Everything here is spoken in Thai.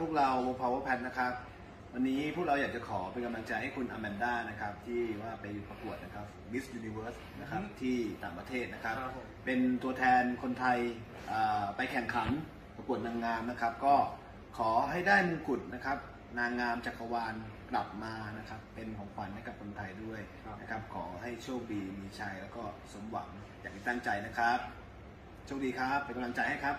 พวกเรา Power Pad นะครับ วันนี้พวกเราอยากจะขอเป็นกำลังใจให้คุณอแมนด้านะครับ ที่ว่าไปประกวดนะครับ Miss Universe นะครับ ที่ต่างประเทศนะครับ ครับผม เป็นตัวแทนคนไทยอ่าไปแข่งขันประกวดนางงามนะครับ ก็ขอให้ได้มงกุฎนะครับ นางงามจักรวาลกลับมานะครับ เป็นของขวัญให้กับคนไทยด้วยนะครับ ขอให้โชคดีมีชัยแล้วก็สมหวังอย่างที่ตั้งใจนะครับ โชคดีครับ เป็นกำลังใจให้ครับ